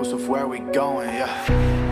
rules of where we going, yeah.